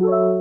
L'homme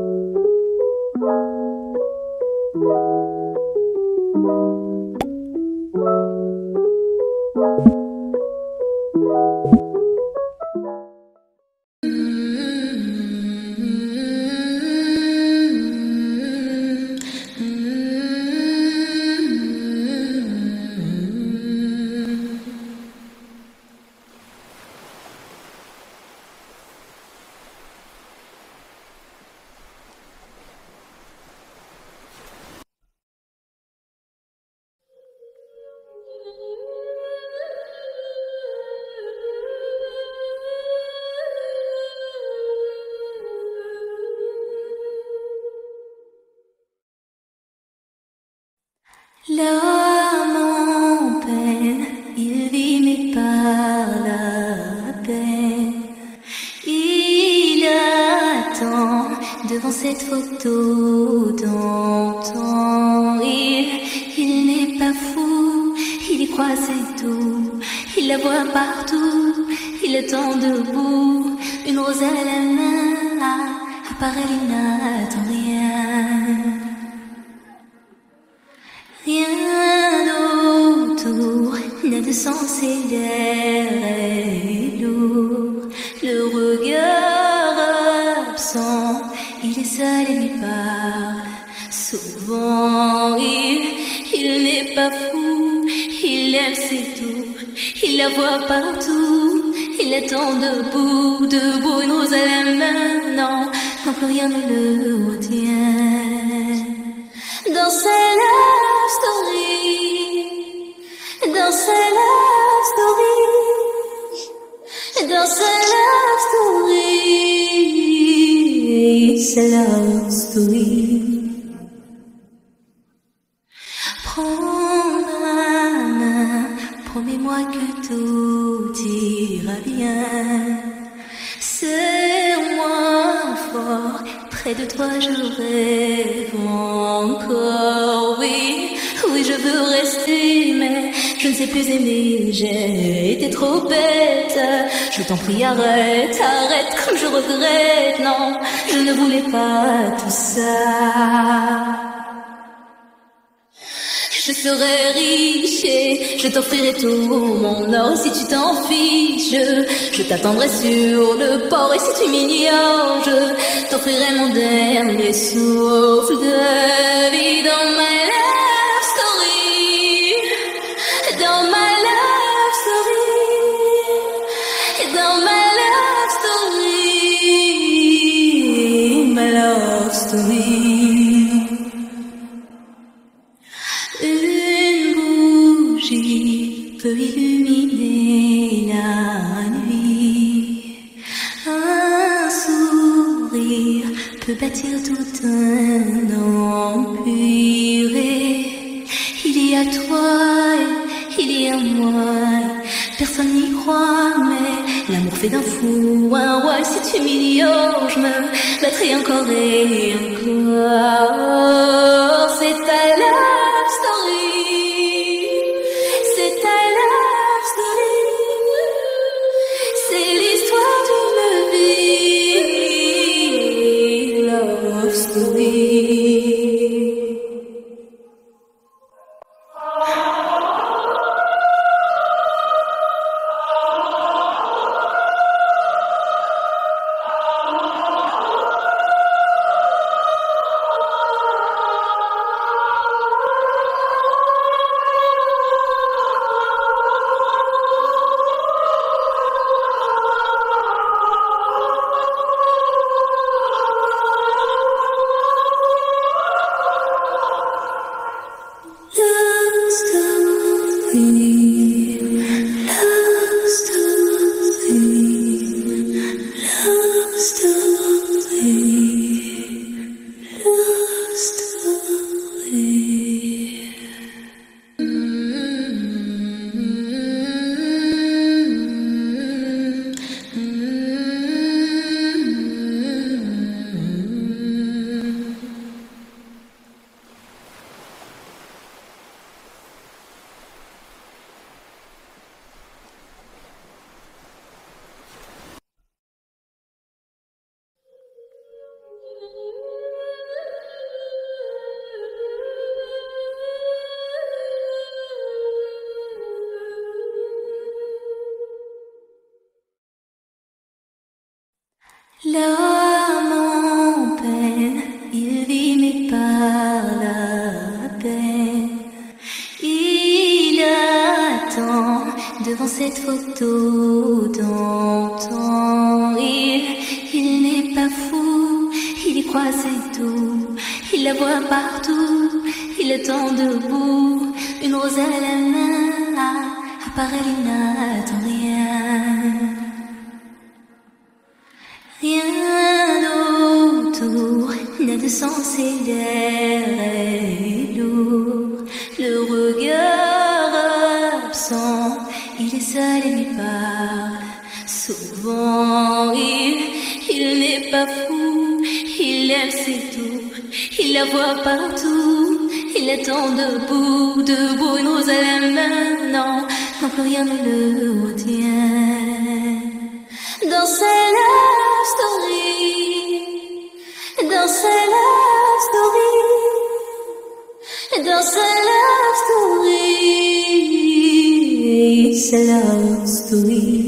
cette photo d'antan. Il, il n'est pas fou, il y croit c'est tout. Il la voit partout, il attend debout. Une rose à la main, il n'attend rien. Rien autour n'a de sens et l'air Il la voit partout, il attend debout, debout, une rose à la main. Non, plus rien ne le retient. Dans sa love story, dans sa love story, dans sa love story, sa love story. Je rêve encore. Oui, oui, je veux rester, mais je ne sais plus aimer. J'ai été trop bête. Je t'en prie, arrête, arrête, comme je regrette. Non, je ne voulais pas tout ça. Je serai riche et je t'offrirai tout mon or si tu t'en fiches. Je, t'attendrai sur le port et si tu m'ignores, je t'offrirai mon dernier souffle de vie dans ma peut illuminer la nuit. Un sourire peut bâtir tout un empire. Il y a toi, il y a moi. Personne n'y croit, mais l'amour fait d'un fou un roi. Si tu m'ignores, je me battrai encore et encore. C'est ta love d'une vie. Love L'homme en peine, il vit mais par la peine. Il attend devant cette photo d'antan. Il, il n'est pas fou, il y croit c'est tout. Il la voit partout, il attend debout. Une rose à la main, elle, il n'attend. Rien Il, n'est pas fou, il aime c'est tout. Il la voit partout, il attend debout, debout, une rose à la main. Non, non, plus rien ne le retient. Dans sa love story, dans sa love story, dans sa love story, sa love story.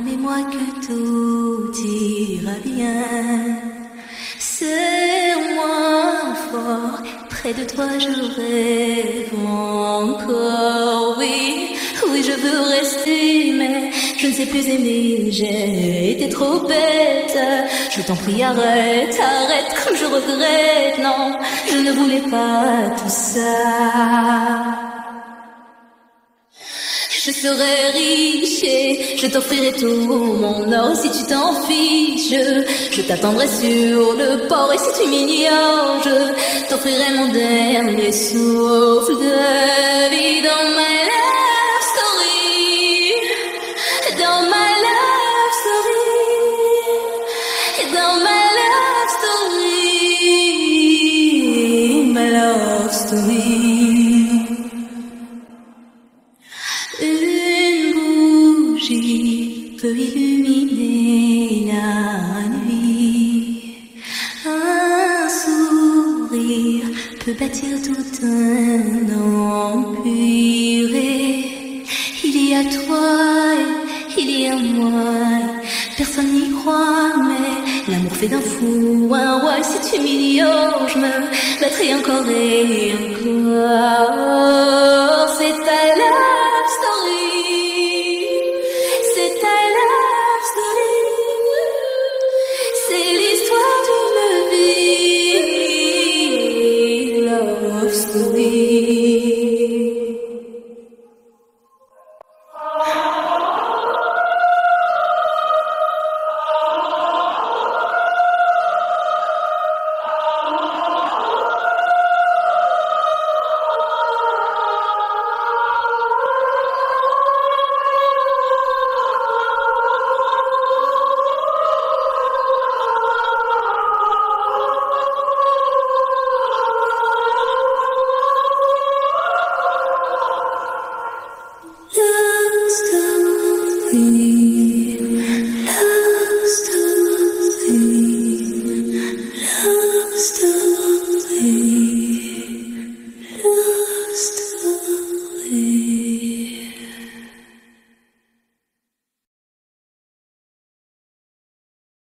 Promets-moi que tout ira bien. Serre-moi fort, près de toi je rêve encore. Oui, oui, je veux rester, mais je ne sais plus aimer. J'ai été trop bête. Je t'en prie, arrête, arrête, comme je regrette. Non, je ne voulais pas tout ça. Je serai riche et je t'offrirai tout mon or si tu t'en fiches. Je, t'attendrai sur le port et si tu m'ignores, je t'offrirai mon dernier souffle de vie dans ma love story. Dans ma love story. Dans ma story. Love story. Tout un empire. Et il y a toi, et il y a moi. Personne n'y croit, mais l'amour fait d'un fou un roi. Si tu m'ignores, je me battrai encore et encore.